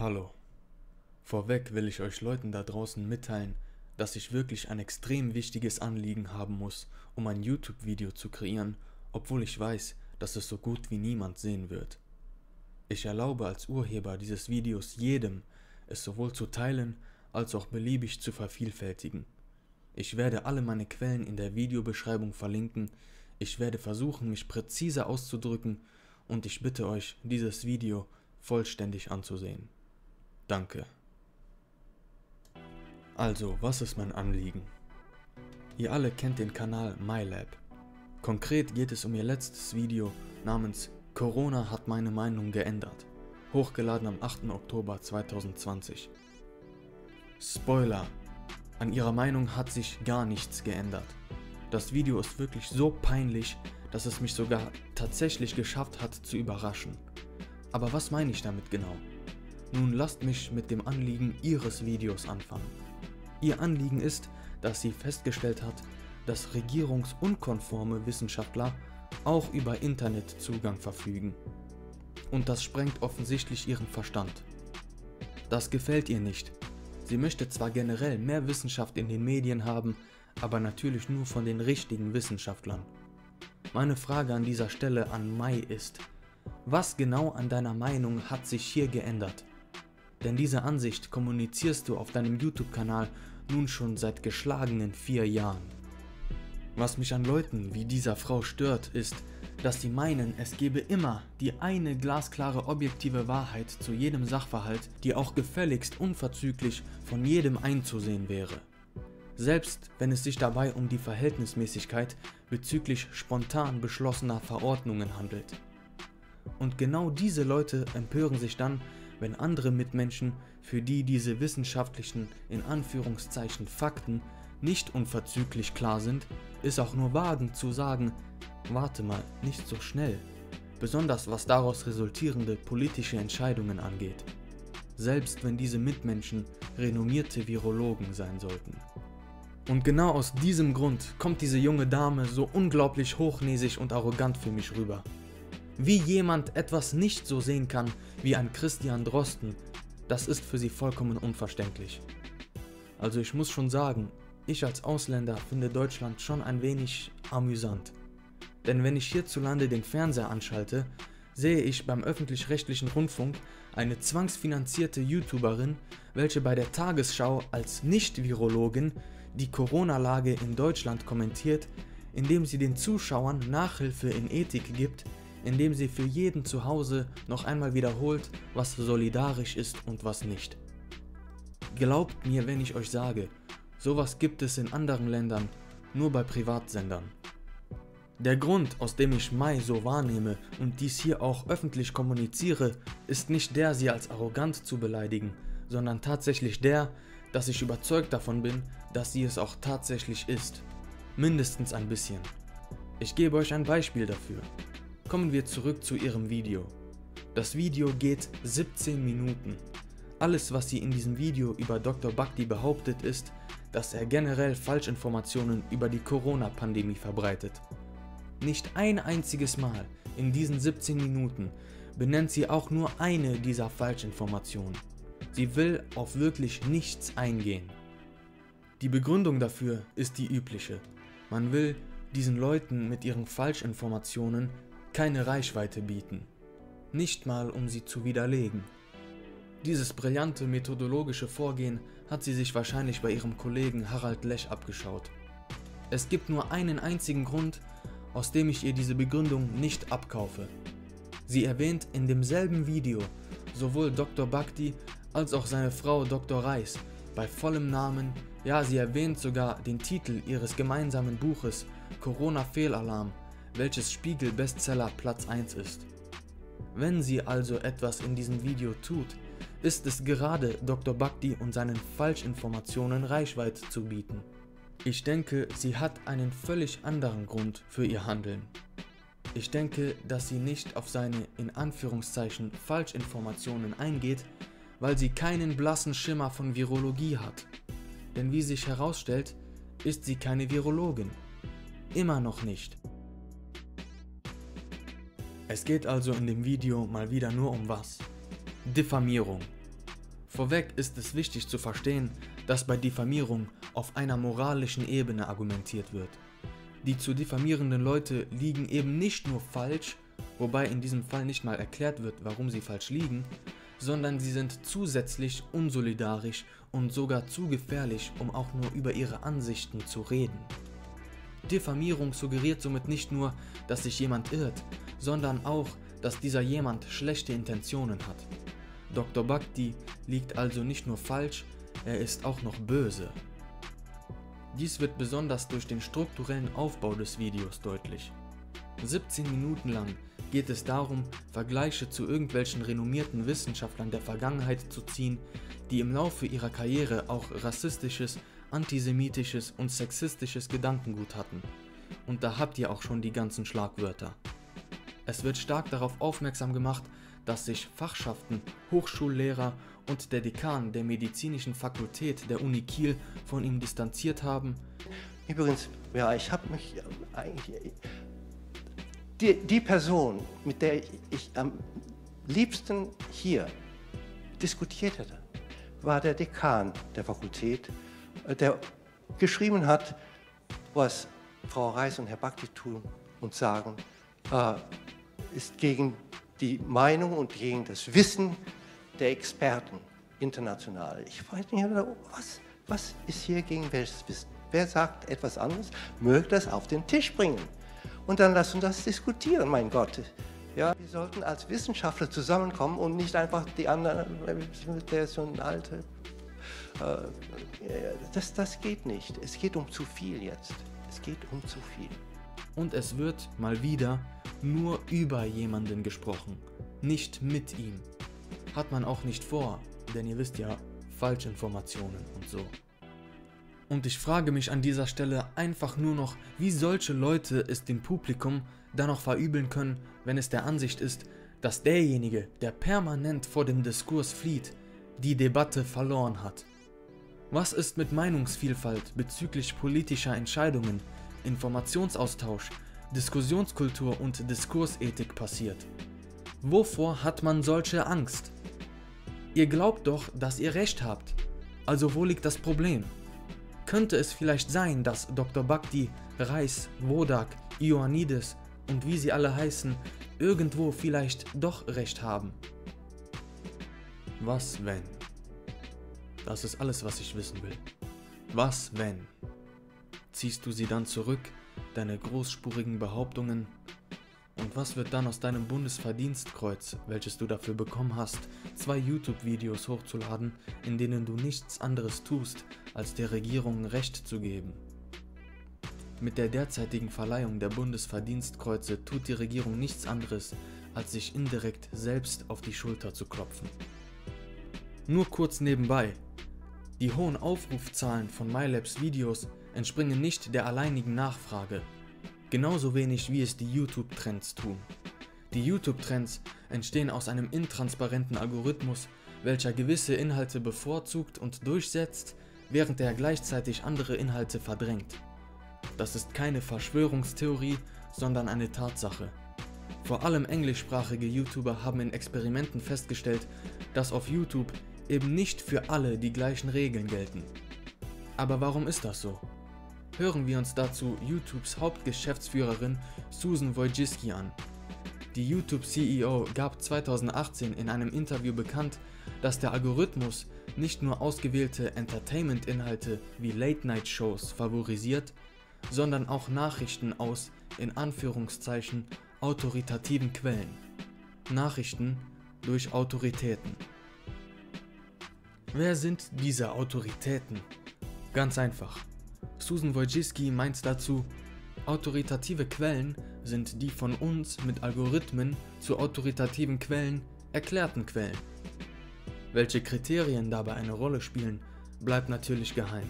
Hallo. Vorweg will ich euch Leuten da draußen mitteilen, dass ich wirklich ein extrem wichtiges Anliegen haben muss, um ein YouTube-Video zu kreieren, obwohl ich weiß, dass es so gut wie niemand sehen wird. Ich erlaube als Urheber dieses Videos jedem, es sowohl zu teilen als auch beliebig zu vervielfältigen. Ich werde alle meine Quellen in der Videobeschreibung verlinken, ich werde versuchen, mich präziser auszudrücken und ich bitte euch, dieses Video vollständig anzusehen. Danke. Also, was ist mein Anliegen? Ihr alle kennt den Kanal MyLab. Konkret geht es um ihr letztes Video namens Corona hat meine Meinung geändert, hochgeladen am 8. Oktober 2020. Spoiler, an ihrer Meinung hat sich gar nichts geändert. Das Video ist wirklich so peinlich, dass es mich sogar tatsächlich geschafft hat zu überraschen. Aber was meine ich damit genau? Nun lasst mich mit dem Anliegen ihres Videos anfangen. Ihr Anliegen ist, dass sie festgestellt hat, dass regierungsunkonforme Wissenschaftler auch über Internetzugang verfügen. Und das sprengt offensichtlich ihren Verstand. Das gefällt ihr nicht. Sie möchte zwar generell mehr Wissenschaft in den Medien haben, aber natürlich nur von den richtigen Wissenschaftlern. Meine Frage an dieser Stelle an Mai ist, was genau an deiner Meinung hat sich hier geändert? Denn diese Ansicht kommunizierst du auf deinem YouTube-Kanal nun schon seit geschlagenen vier Jahren. Was mich an Leuten wie dieser Frau stört, ist, dass sie meinen, es gebe immer die eine glasklare objektive Wahrheit zu jedem Sachverhalt, die auch gefälligst unverzüglich von jedem einzusehen wäre. Selbst wenn es sich dabei um die Verhältnismäßigkeit bezüglich spontan beschlossener Verordnungen handelt. Und genau diese Leute empören sich dann, wenn andere Mitmenschen, für die diese wissenschaftlichen in Anführungszeichen Fakten nicht unverzüglich klar sind, es auch nur wagen zu sagen, warte mal, nicht so schnell, besonders was daraus resultierende politische Entscheidungen angeht, selbst wenn diese Mitmenschen renommierte Virologen sein sollten. Und genau aus diesem Grund kommt diese junge Dame so unglaublich hochnäsig und arrogant für mich rüber. Wie jemand etwas nicht so sehen kann wie ein Christian Drosten, das ist für sie vollkommen unverständlich. Also ich muss schon sagen, ich als Ausländer finde Deutschland schon ein wenig amüsant. Denn wenn ich hierzulande den Fernseher anschalte, sehe ich beim öffentlich-rechtlichen Rundfunk eine zwangsfinanzierte YouTuberin, welche bei der Tagesschau als Nicht-Virologin die Corona-Lage in Deutschland kommentiert, indem sie den Zuschauern Nachhilfe in Ethik gibt, indem sie für jeden zu Hause noch einmal wiederholt, was solidarisch ist und was nicht. Glaubt mir, wenn ich euch sage, Sowas gibt es in anderen Ländern nur bei Privatsendern. Der Grund, aus dem ich Mai so wahrnehme und dies hier auch öffentlich kommuniziere, ist nicht der, sie als arrogant zu beleidigen, sondern tatsächlich der, dass ich überzeugt davon bin, dass sie es auch tatsächlich ist. Mindestens ein bisschen. Ich gebe euch ein Beispiel dafür. Kommen wir zurück zu ihrem Video. Das Video geht 17 Minuten. Alles, was sie in diesem Video über Dr. Bhakti behauptet, ist, dass er generell Falschinformationen über die Corona-Pandemie verbreitet. Nicht ein einziges Mal in diesen 17 Minuten benennt sie auch nur eine dieser Falschinformationen. Sie will auf wirklich nichts eingehen. Die Begründung dafür ist die übliche. Man will diesen Leuten mit ihren Falschinformationen keine Reichweite bieten. Nicht mal um sie zu widerlegen. Dieses brillante methodologische Vorgehen hat sie sich wahrscheinlich bei ihrem Kollegen Harald Lech abgeschaut. Es gibt nur einen einzigen Grund, aus dem ich ihr diese Begründung nicht abkaufe. Sie erwähnt in demselben Video sowohl Dr. Bhakti als auch seine Frau Dr. Reis bei vollem Namen, ja sie erwähnt sogar den Titel ihres gemeinsamen Buches Corona Fehlalarm, welches Spiegel Bestseller Platz 1 ist. Wenn sie also etwas in diesem Video tut, ist es gerade Dr. Bhakti und seinen Falschinformationen Reichweite zu bieten. Ich denke, sie hat einen völlig anderen Grund für ihr Handeln. Ich denke, dass sie nicht auf seine in Anführungszeichen Falschinformationen eingeht, weil sie keinen blassen Schimmer von Virologie hat. Denn wie sich herausstellt, ist sie keine Virologin. Immer noch nicht. Es geht also in dem Video mal wieder nur um was? Diffamierung. Vorweg ist es wichtig zu verstehen, dass bei Diffamierung auf einer moralischen Ebene argumentiert wird. Die zu diffamierenden Leute liegen eben nicht nur falsch, wobei in diesem Fall nicht mal erklärt wird, warum sie falsch liegen, sondern sie sind zusätzlich unsolidarisch und sogar zu gefährlich, um auch nur über ihre Ansichten zu reden. Diffamierung suggeriert somit nicht nur, dass sich jemand irrt, sondern auch, dass dieser jemand schlechte Intentionen hat. Dr. Bhakti liegt also nicht nur falsch, er ist auch noch böse. Dies wird besonders durch den strukturellen Aufbau des Videos deutlich. 17 Minuten lang geht es darum, Vergleiche zu irgendwelchen renommierten Wissenschaftlern der Vergangenheit zu ziehen, die im Laufe ihrer Karriere auch rassistisches, antisemitisches und sexistisches Gedankengut hatten. Und da habt ihr auch schon die ganzen Schlagwörter. Es wird stark darauf aufmerksam gemacht, dass sich Fachschaften, Hochschullehrer und der Dekan der medizinischen Fakultät der Uni Kiel von ihm distanziert haben. Übrigens, ja, ich habe mich eigentlich. Die, die Person, mit der ich am liebsten hier diskutiert hätte, war der Dekan der Fakultät, äh, der geschrieben hat, was Frau Reis und Herr Bakti tun und sagen, äh, ist gegen die Meinung und gegen das Wissen der Experten international. Ich frage mich, was, was ist hier gegen welches Wissen? Wer sagt etwas anderes, möge das auf den Tisch bringen. Und dann lass uns das diskutieren, mein Gott. Ja, wir sollten als Wissenschaftler zusammenkommen und nicht einfach die anderen, der ist so ein alter. Äh, das, das geht nicht. Es geht um zu viel jetzt. Es geht um zu viel. Und es wird mal wieder nur über jemanden gesprochen, nicht mit ihm. Hat man auch nicht vor, denn ihr wisst ja, Falschinformationen und so. Und ich frage mich an dieser Stelle einfach nur noch, wie solche Leute es dem Publikum dann noch verübeln können, wenn es der Ansicht ist, dass derjenige, der permanent vor dem Diskurs flieht, die Debatte verloren hat. Was ist mit Meinungsvielfalt bezüglich politischer Entscheidungen, Informationsaustausch, Diskussionskultur und Diskursethik passiert? Wovor hat man solche Angst? Ihr glaubt doch, dass ihr recht habt. Also wo liegt das Problem? Könnte es vielleicht sein, dass Dr. Bhakti, Reis, Wodak, Ioannidis und wie sie alle heißen, irgendwo vielleicht doch recht haben? Was wenn? Das ist alles, was ich wissen will. Was wenn? Ziehst du sie dann zurück, deine großspurigen Behauptungen und was wird dann aus deinem Bundesverdienstkreuz, welches du dafür bekommen hast, zwei YouTube-Videos hochzuladen, in denen du nichts anderes tust, als der Regierung Recht zu geben? Mit der derzeitigen Verleihung der Bundesverdienstkreuze tut die Regierung nichts anderes, als sich indirekt selbst auf die Schulter zu klopfen. Nur kurz nebenbei. Die hohen Aufrufzahlen von MyLabs Videos entspringen nicht der alleinigen Nachfrage, Genauso wenig wie es die YouTube-Trends tun. Die YouTube-Trends entstehen aus einem intransparenten Algorithmus, welcher gewisse Inhalte bevorzugt und durchsetzt, während er gleichzeitig andere Inhalte verdrängt. Das ist keine Verschwörungstheorie, sondern eine Tatsache. Vor allem englischsprachige YouTuber haben in Experimenten festgestellt, dass auf YouTube eben nicht für alle die gleichen Regeln gelten. Aber warum ist das so? Hören wir uns dazu YouTubes Hauptgeschäftsführerin Susan Wojcicki an. Die YouTube-CEO gab 2018 in einem Interview bekannt, dass der Algorithmus nicht nur ausgewählte Entertainment-Inhalte wie Late-Night-Shows favorisiert, sondern auch Nachrichten aus, in Anführungszeichen, autoritativen Quellen. Nachrichten durch Autoritäten. Wer sind diese Autoritäten? Ganz einfach. Susan Wojcicki meint dazu, autoritative Quellen sind die von uns mit Algorithmen zu autoritativen Quellen erklärten Quellen. Welche Kriterien dabei eine Rolle spielen, bleibt natürlich geheim.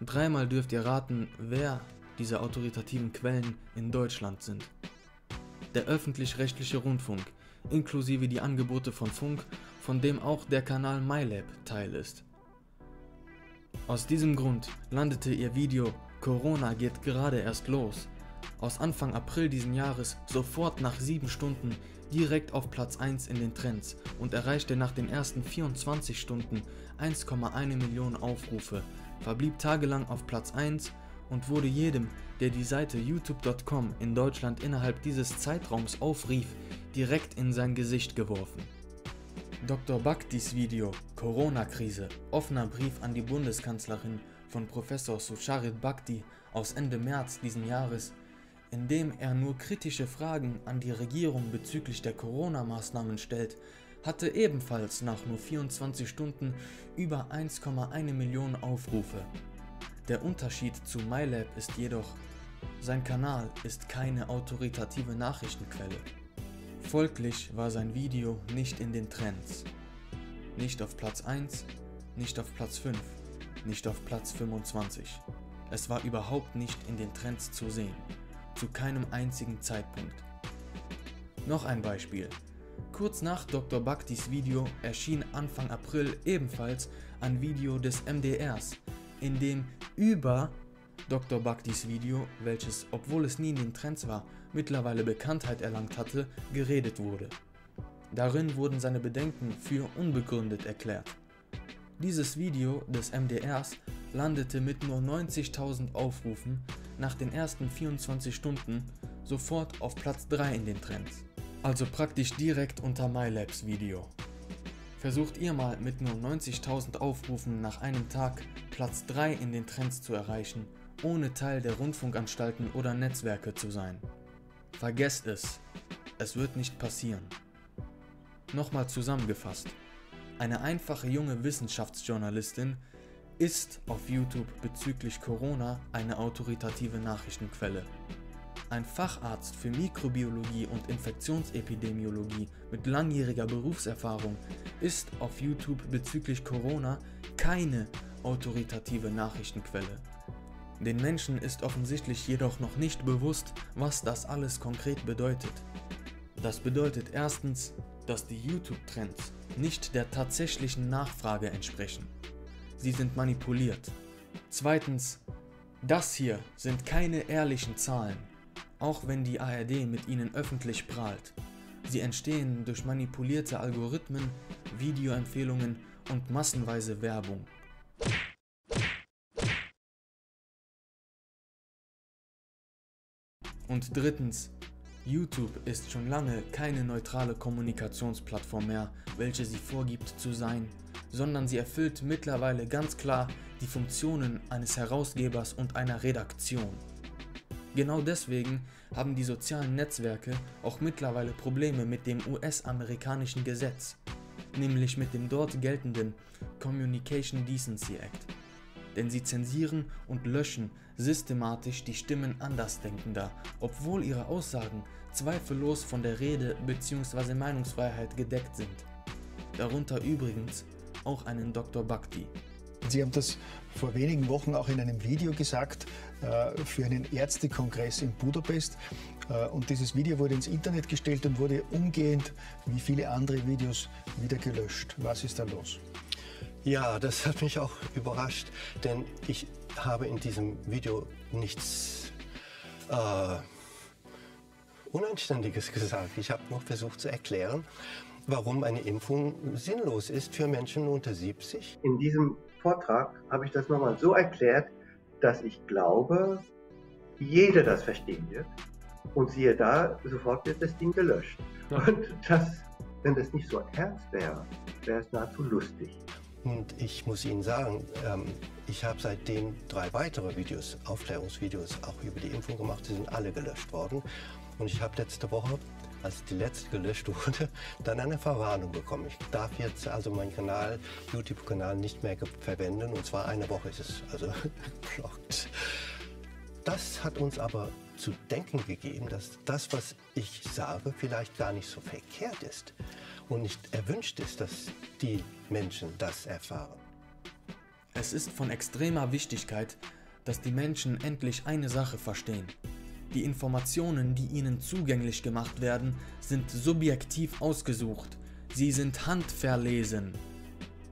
Dreimal dürft ihr raten, wer diese autoritativen Quellen in Deutschland sind. Der öffentlich-rechtliche Rundfunk, inklusive die Angebote von Funk, von dem auch der Kanal MyLab Teil ist. Aus diesem Grund landete ihr Video Corona geht gerade erst los aus Anfang April diesen Jahres sofort nach 7 Stunden direkt auf Platz 1 in den Trends und erreichte nach den ersten 24 Stunden 1,1 Millionen Aufrufe, verblieb tagelang auf Platz 1 und wurde jedem, der die Seite youtube.com in Deutschland innerhalb dieses Zeitraums aufrief, direkt in sein Gesicht geworfen. Dr. Bhaktis Video Corona-Krise, offener Brief an die Bundeskanzlerin von Professor Susharit Bhakti aus Ende März diesen Jahres, in dem er nur kritische Fragen an die Regierung bezüglich der Corona-Maßnahmen stellt, hatte ebenfalls nach nur 24 Stunden über 1,1 Millionen Aufrufe. Der Unterschied zu MyLab ist jedoch, sein Kanal ist keine autoritative Nachrichtenquelle. Folglich war sein Video nicht in den Trends. Nicht auf Platz 1, nicht auf Platz 5, nicht auf Platz 25. Es war überhaupt nicht in den Trends zu sehen. Zu keinem einzigen Zeitpunkt. Noch ein Beispiel. Kurz nach Dr. Bhaktis Video erschien Anfang April ebenfalls ein Video des MDRs, in dem über Dr. Bhaktis Video, welches, obwohl es nie in den Trends war, mittlerweile Bekanntheit erlangt hatte, geredet wurde. Darin wurden seine Bedenken für unbegründet erklärt. Dieses Video des MDRs landete mit nur 90.000 Aufrufen nach den ersten 24 Stunden sofort auf Platz 3 in den Trends. Also praktisch direkt unter MyLabs Video. Versucht ihr mal mit nur 90.000 Aufrufen nach einem Tag Platz 3 in den Trends zu erreichen, ohne Teil der Rundfunkanstalten oder Netzwerke zu sein. Vergesst es, es wird nicht passieren. Nochmal zusammengefasst. Eine einfache junge Wissenschaftsjournalistin ist auf YouTube bezüglich Corona eine autoritative Nachrichtenquelle. Ein Facharzt für Mikrobiologie und Infektionsepidemiologie mit langjähriger Berufserfahrung ist auf YouTube bezüglich Corona keine autoritative Nachrichtenquelle. Den Menschen ist offensichtlich jedoch noch nicht bewusst, was das alles konkret bedeutet. Das bedeutet erstens, dass die YouTube-Trends nicht der tatsächlichen Nachfrage entsprechen. Sie sind manipuliert. Zweitens, das hier sind keine ehrlichen Zahlen, auch wenn die ARD mit ihnen öffentlich prahlt. Sie entstehen durch manipulierte Algorithmen, Videoempfehlungen und massenweise Werbung. Und drittens, YouTube ist schon lange keine neutrale Kommunikationsplattform mehr, welche sie vorgibt zu sein, sondern sie erfüllt mittlerweile ganz klar die Funktionen eines Herausgebers und einer Redaktion. Genau deswegen haben die sozialen Netzwerke auch mittlerweile Probleme mit dem US-amerikanischen Gesetz, nämlich mit dem dort geltenden Communication Decency Act. Denn sie zensieren und löschen systematisch die Stimmen Andersdenkender, obwohl ihre Aussagen zweifellos von der Rede- bzw. Meinungsfreiheit gedeckt sind. Darunter übrigens auch einen Dr. Bhakti. Sie haben das vor wenigen Wochen auch in einem Video gesagt äh, für einen Ärztekongress in Budapest. Äh, und dieses Video wurde ins Internet gestellt und wurde umgehend, wie viele andere Videos, wieder gelöscht. Was ist da los? Ja, das hat mich auch überrascht, denn ich habe in diesem Video nichts äh, Unanständiges gesagt. Ich habe nur versucht zu erklären, warum eine Impfung sinnlos ist für Menschen unter 70. In diesem Vortrag habe ich das nochmal so erklärt, dass ich glaube, jeder das verstehen wird. Und siehe da, sofort wird das Ding gelöscht. Und das, wenn das nicht so ernst wäre, wäre es nahezu lustig. Und ich muss Ihnen sagen, ähm, ich habe seitdem drei weitere Videos, Aufklärungsvideos auch über die Impfung gemacht. Sie sind alle gelöscht worden. Und ich habe letzte Woche, als die letzte gelöscht wurde, dann eine Verwarnung bekommen. Ich darf jetzt also meinen Kanal, YouTube-Kanal nicht mehr verwenden. Und zwar eine Woche ist es also blockt. Das hat uns aber zu denken gegeben, dass das, was ich sage, vielleicht gar nicht so verkehrt ist und nicht erwünscht ist, dass die Menschen das erfahren. Es ist von extremer Wichtigkeit, dass die Menschen endlich eine Sache verstehen. Die Informationen, die ihnen zugänglich gemacht werden, sind subjektiv ausgesucht. Sie sind handverlesen.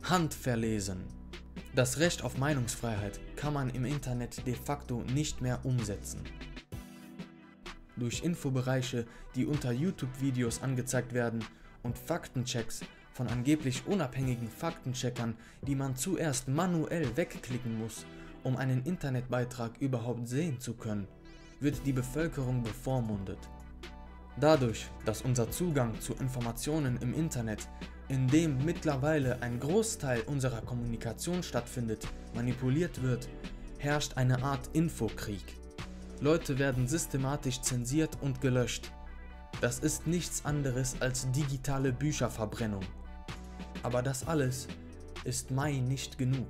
Handverlesen. Das Recht auf Meinungsfreiheit kann man im Internet de facto nicht mehr umsetzen. durch Infobereiche, die unter YouTube-Videos angezeigt werden und Faktenchecks von angeblich unabhängigen Faktencheckern, die man zuerst manuell wegklicken muss, um einen Internetbeitrag überhaupt sehen zu können, wird die Bevölkerung bevormundet. Dadurch, dass unser Zugang zu Informationen im Internet, in dem mittlerweile ein Großteil unserer Kommunikation stattfindet, manipuliert wird, herrscht eine Art Infokrieg. Leute werden systematisch zensiert und gelöscht. Das ist nichts anderes als digitale Bücherverbrennung. Aber das alles ist Mai nicht genug.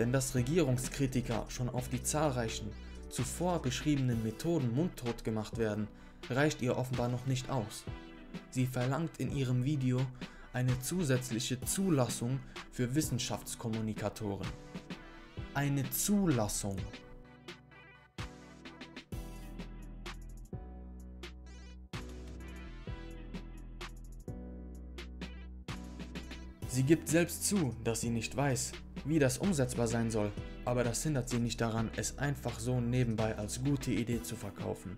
Denn dass Regierungskritiker schon auf die zahlreichen zuvor beschriebenen Methoden mundtot gemacht werden, reicht ihr offenbar noch nicht aus. Sie verlangt in ihrem Video eine zusätzliche Zulassung für Wissenschaftskommunikatoren. Eine Zulassung. Sie gibt selbst zu, dass sie nicht weiß, wie das umsetzbar sein soll, aber das hindert sie nicht daran, es einfach so nebenbei als gute Idee zu verkaufen.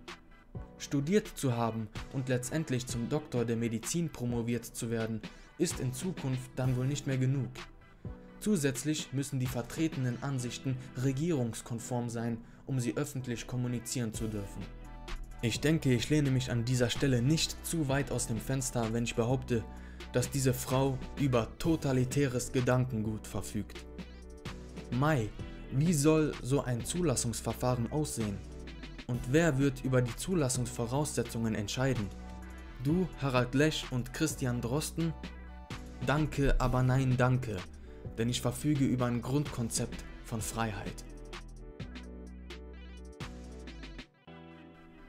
Studiert zu haben und letztendlich zum Doktor der Medizin promoviert zu werden, ist in Zukunft dann wohl nicht mehr genug. Zusätzlich müssen die vertretenen Ansichten regierungskonform sein, um sie öffentlich kommunizieren zu dürfen. Ich denke, ich lehne mich an dieser Stelle nicht zu weit aus dem Fenster, wenn ich behaupte, dass diese Frau über totalitäres Gedankengut verfügt. Mai, wie soll so ein Zulassungsverfahren aussehen? Und wer wird über die Zulassungsvoraussetzungen entscheiden? Du, Harald Lesch und Christian Drosten? Danke, aber nein, danke, denn ich verfüge über ein Grundkonzept von Freiheit.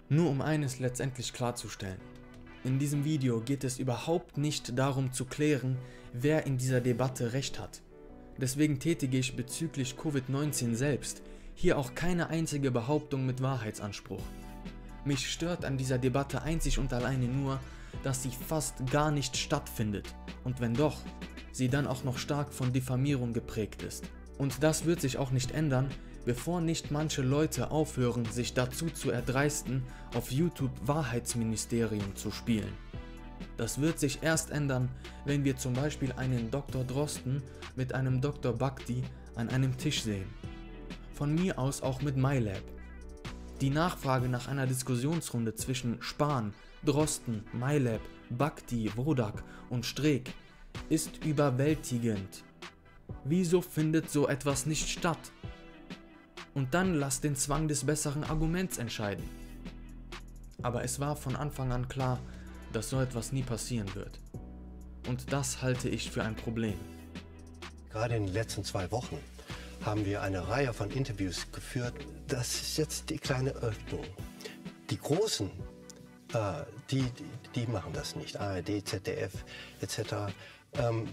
Nur um eines letztendlich klarzustellen. In diesem Video geht es überhaupt nicht darum zu klären, wer in dieser Debatte recht hat. Deswegen tätige ich bezüglich Covid-19 selbst hier auch keine einzige Behauptung mit Wahrheitsanspruch. Mich stört an dieser Debatte einzig und alleine nur, dass sie fast gar nicht stattfindet und wenn doch, sie dann auch noch stark von Diffamierung geprägt ist. Und das wird sich auch nicht ändern, bevor nicht manche Leute aufhören, sich dazu zu erdreisten, auf YouTube Wahrheitsministerium zu spielen. Das wird sich erst ändern, wenn wir zum Beispiel einen Dr. Drosten mit einem Dr. Bhakti an einem Tisch sehen. Von mir aus auch mit MyLab. Die Nachfrage nach einer Diskussionsrunde zwischen Spahn, Drosten, MyLab, Bhakti, Wodak und Streeck ist überwältigend. Wieso findet so etwas nicht statt? Und dann lass den Zwang des besseren Arguments entscheiden. Aber es war von Anfang an klar, dass so etwas nie passieren wird. Und das halte ich für ein Problem. Gerade in den letzten zwei Wochen haben wir eine Reihe von Interviews geführt. Das ist jetzt die kleine Öffnung. Die Großen, die, die, die, machen das nicht. ARD, ZDF etc. Ähm,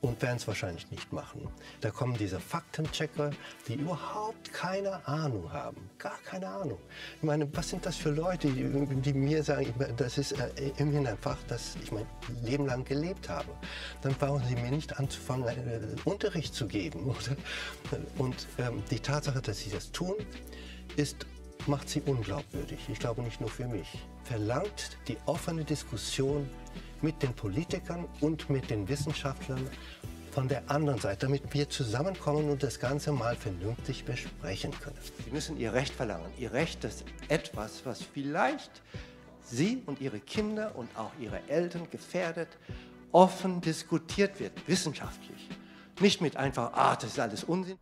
und werden es wahrscheinlich nicht machen. Da kommen diese Faktenchecker, die überhaupt keine Ahnung haben. Gar keine Ahnung. Ich meine, was sind das für Leute, die, die mir sagen, das ist äh, immerhin ein Fach, das ich mein Leben lang gelebt habe. Dann brauchen sie mir nicht anzufangen, äh, Unterricht zu geben. Oder? Und ähm, die Tatsache, dass sie das tun, ist macht sie unglaubwürdig. Ich glaube nicht nur für mich. Verlangt die offene Diskussion mit den Politikern und mit den Wissenschaftlern von der anderen Seite, damit wir zusammenkommen und das Ganze mal vernünftig besprechen können. Sie müssen Ihr Recht verlangen. Ihr Recht ist etwas, was vielleicht Sie und Ihre Kinder und auch Ihre Eltern gefährdet, offen diskutiert wird, wissenschaftlich. Nicht mit einfach, ah, das ist alles Unsinn.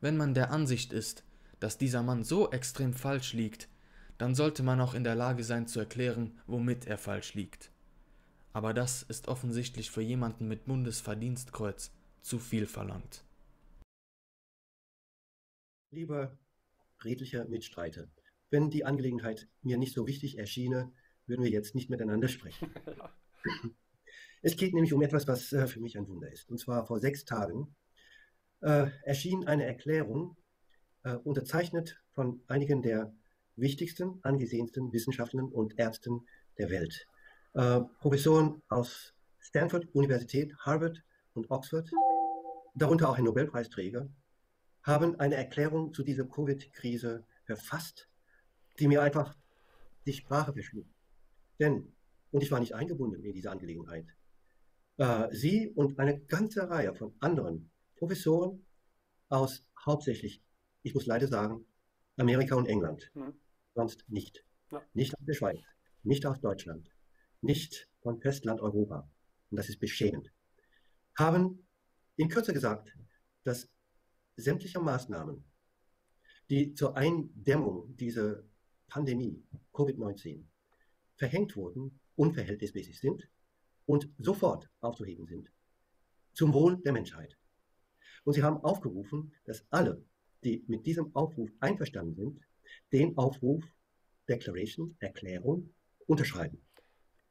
Wenn man der Ansicht ist, dass dieser Mann so extrem falsch liegt, dann sollte man auch in der Lage sein zu erklären, womit er falsch liegt aber das ist offensichtlich für jemanden mit Bundesverdienstkreuz zu viel verlangt. Lieber redlicher Mitstreiter, wenn die Angelegenheit mir nicht so wichtig erschiene, würden wir jetzt nicht miteinander sprechen. es geht nämlich um etwas, was äh, für mich ein Wunder ist. Und zwar vor sechs Tagen äh, erschien eine Erklärung, äh, unterzeichnet von einigen der wichtigsten, angesehensten Wissenschaftlern und Ärzten der Welt äh, Professoren aus Stanford Universität, Harvard und Oxford, darunter auch ein Nobelpreisträger, haben eine Erklärung zu dieser Covid-Krise verfasst, die mir einfach die Sprache verschluckt. Denn, und ich war nicht eingebunden in diese Angelegenheit, äh, sie und eine ganze Reihe von anderen Professoren aus hauptsächlich, ich muss leider sagen, Amerika und England, mhm. sonst nicht. Ja. Nicht aus der Schweiz, nicht aus Deutschland, nicht von Festland Europa, und das ist beschämend, haben in Kürze gesagt, dass sämtliche Maßnahmen, die zur Eindämmung dieser Pandemie Covid-19 verhängt wurden, unverhältnismäßig sind und sofort aufzuheben sind. Zum Wohl der Menschheit. Und sie haben aufgerufen, dass alle, die mit diesem Aufruf einverstanden sind, den Aufruf Declaration, Erklärung, unterschreiben.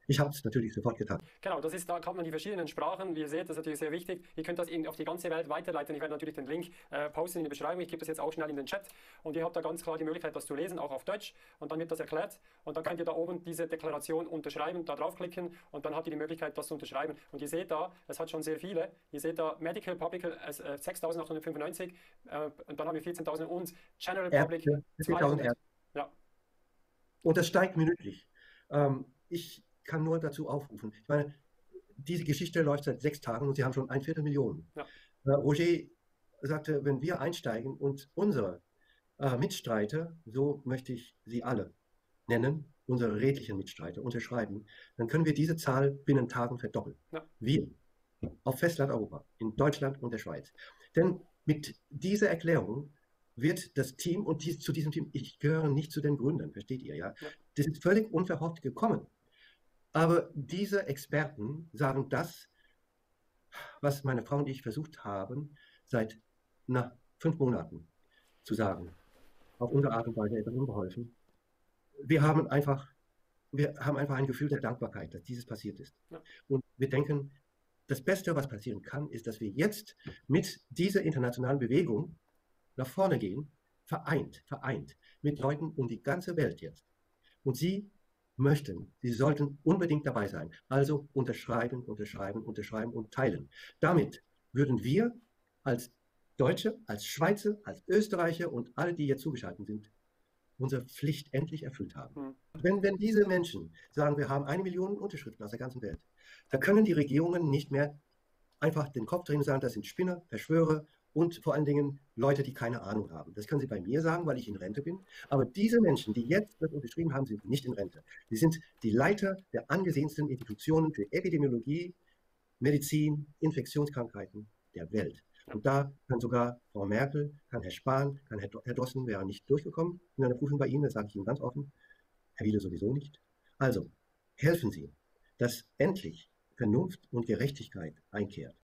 Ich habe es natürlich sofort getan. Genau, das ist, da kann man die verschiedenen Sprachen, wie ihr seht, das ist natürlich sehr wichtig. Ihr könnt das auf die ganze Welt weiterleiten. Ich werde natürlich den Link äh, posten in die Beschreibung. Ich gebe das jetzt auch schnell in den Chat. Und ihr habt da ganz klar die Möglichkeit, das zu lesen, auch auf Deutsch. Und dann wird das erklärt. Und dann könnt ihr da oben diese Deklaration unterschreiben, da draufklicken. Und dann habt ihr die Möglichkeit, das zu unterschreiben. Und ihr seht da, es hat schon sehr viele. Ihr seht da Medical Public äh, 6.895. Äh, und dann haben wir 14.000 und General Public 200. Ja. Und das steigt minütlich. Ähm, ich kann nur dazu aufrufen. Ich meine, diese Geschichte läuft seit sechs Tagen und sie haben schon ein Viertel Millionen. Ja. Äh, Roger sagte, wenn wir einsteigen und unsere äh, Mitstreiter, so möchte ich sie alle nennen, unsere redlichen Mitstreiter unterschreiben, dann können wir diese Zahl binnen Tagen verdoppeln. Ja. Wir auf Festland Europa, in Deutschland und der Schweiz. Denn mit dieser Erklärung wird das Team, und dies, zu diesem Team, ich gehöre nicht zu den Gründern, versteht ihr ja? ja. Das ist völlig unverhofft gekommen. Aber diese Experten sagen das, was meine Frau und ich versucht haben, seit na, fünf Monaten zu sagen. Auf unsere Art und Weise etwas unbeholfen. Wir haben einfach, wir haben einfach ein Gefühl der Dankbarkeit, dass dieses passiert ist. Ja. Und wir denken, das Beste, was passieren kann, ist, dass wir jetzt mit dieser internationalen Bewegung nach vorne gehen, vereint, vereint, mit Leuten um die ganze Welt jetzt. Und sie möchten, sie sollten unbedingt dabei sein. Also unterschreiben, unterschreiben, unterschreiben und teilen. Damit würden wir als Deutsche, als Schweizer, als Österreicher und alle, die hier zugeschaltet sind, unsere Pflicht endlich erfüllt haben. Mhm. Wenn, wenn diese Menschen sagen, wir haben eine Million Unterschriften aus der ganzen Welt, dann können die Regierungen nicht mehr einfach den Kopf drehen und sagen, das sind Spinner, Verschwörer und vor allen Dingen Leute, die keine Ahnung haben. Das können Sie bei mir sagen, weil ich in Rente bin. Aber diese Menschen, die jetzt das unterschrieben haben, sind nicht in Rente. Sie sind die Leiter der angesehensten Institutionen für Epidemiologie, Medizin, Infektionskrankheiten der Welt. Und da kann sogar Frau Merkel, kann Herr Spahn, kann Herr, Drossen wäre nicht durchgekommen in einer Prüfung bei Ihnen, das sage ich Ihnen ganz offen. Herr Wiele sowieso nicht. Also, helfen Sie, dass endlich Vernunft und Gerechtigkeit einkehrt.